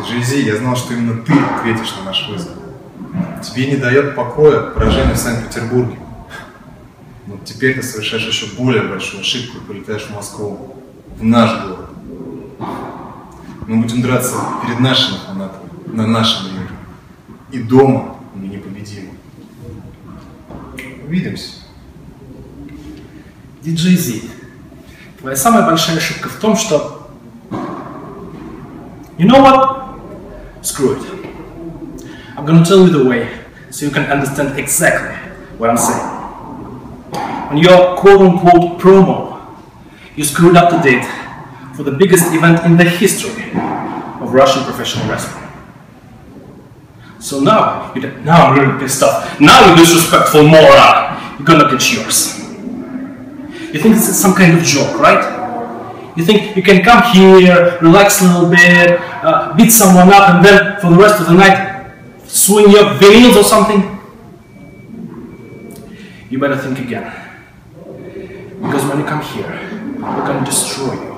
Джейзи, я знал, что именно ты ответишь на наш вызов. Тебе не дает покоя поражение в Санкт-Петербурге. Но теперь ты совершаешь еще более большую ошибку и полетаешь в Москву, в наш город. Мы будем драться перед нашими фанатами, на нашем ринге. И дома мы непобедимы. Увидимся. Диджей Z, твоя самая большая ошибка в том, что... You know what? Screw it. I'm gonna tell you the way, so you can understand exactly what I'm saying. On your quote-unquote promo, you screwed up the date for the biggest event in the history of Russian professional wrestling. So now, you now I'm really pissed off. Now you disrespectful moron. You're gonna get yours. You think this is some kind of joke, right? You think you can come here, relax a little bit, uh, beat someone up, and then for the rest of the night swing your veils or something? You better think again. Because when you come here, we're gonna destroy you.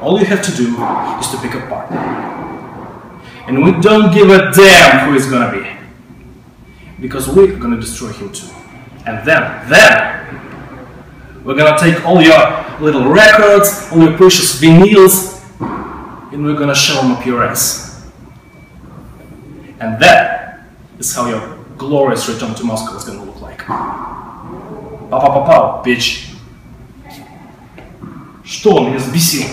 All you have to do is to pick a partner. And we don't give a damn who it's gonna be. Because we're gonna destroy him too. And then, then, we're gonna take all your little records, all your precious vinyls, and we're gonna shove them up your ass. And that is how your glorious return to Moscow is gonna look like. Па-па-па-пау, bitch. Что он меня взбесил?